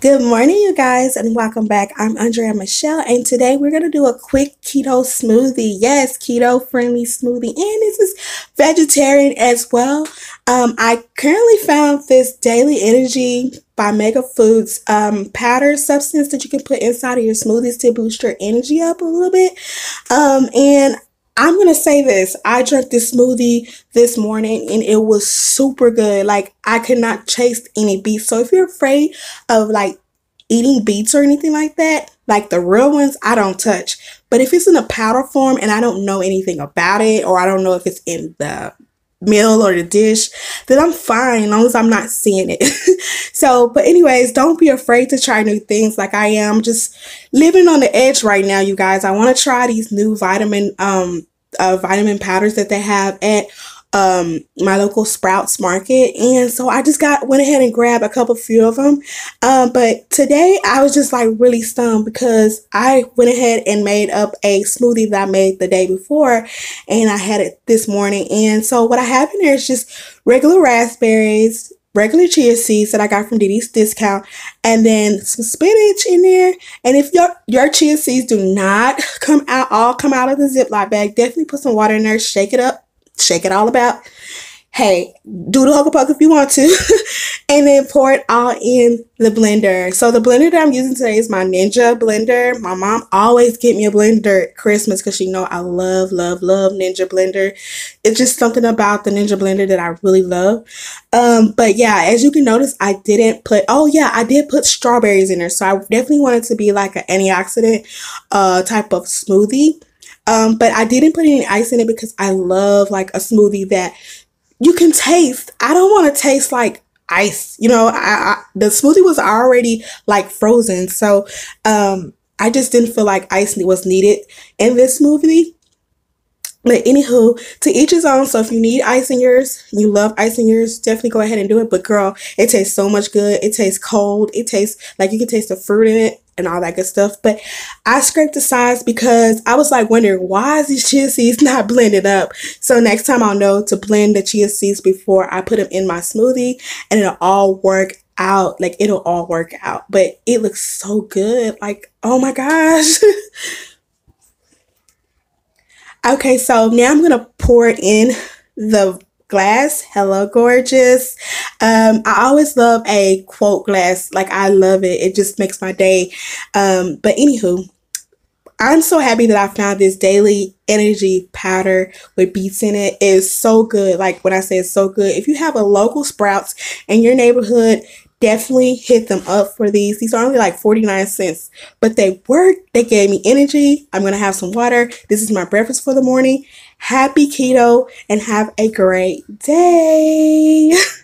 Good morning, you guys, and welcome back. I'm Andrea Michelle, and today we're going to do a quick keto smoothie. Yes, keto friendly smoothie, and this is vegetarian as well. Um, I currently found this Daily Energy by Mega Foods um, powder substance that you can put inside of your smoothies to boost your energy up a little bit. Um, and I'm gonna say this. I drank this smoothie this morning and it was super good. Like I could not taste any beets. So if you're afraid of like eating beets or anything like that, like the real ones, I don't touch. But if it's in a powder form and I don't know anything about it, or I don't know if it's in the meal or the dish, then I'm fine as long as I'm not seeing it. so, but anyways, don't be afraid to try new things like I am. Just living on the edge right now, you guys. I want to try these new vitamin um uh, vitamin powders that they have at um my local sprouts market. And so i just got went ahead and grabbed a couple few of them um but today i was just like really stunned because i went ahead and made up a smoothie that i made the day before and i had it this morning. And so what i have in there is just regular raspberries regular chia seeds that I got from DD's discount, and then some spinach in there. And if your your chia seeds do not come out all come out of the Ziploc bag, definitely put some water in there, shake it up, shake it all about, hey, do the hokey pokey if you want to, and then pour it all in the blender. So the blender that I'm using today is my Ninja blender. My mom always get me a blender at Christmas because she know I love, love, love Ninja blender. It's just something about the Ninja blender that I really love. Um, but yeah, as you can notice, I didn't put, oh yeah, I did put strawberries in there. So I definitely wanted to be like an antioxidant uh, type of smoothie. Um, but I didn't put any ice in it because I love like a smoothie that you can taste. I don't want to taste like ice. You know, I, I, the smoothie was already like frozen, so um, I just didn't feel like ice was needed in this smoothie. But anywho, to each his own. So if you need ice in yours, you love ice in yours, definitely go ahead and do it. But girl, it tastes so much good. It tastes cold. It tastes like you can taste the fruit in it and all that good stuff. But I scraped the sides because I was like wondering why is these chia seeds not blended up? So next time I'll know to blend the chia seeds before I put them in my smoothie and it'll all work out. Like it'll all work out. But it looks so good. Like, oh my gosh. okay, so now I'm gonna pour it in the glass. Hello, gorgeous. Um, I always love a quote glass. Like I love it. It just makes my day. Um, but anywho, I'm so happy that I found this daily energy powder with beets in it. It is so good. Like when I say it's so good, if you have a local Sprouts in your neighborhood, definitely hit them up for these. These are only like 49 cents, but they work. They gave me energy. I'm going to have some water. This is my breakfast for the morning. Happy keto and have a great day.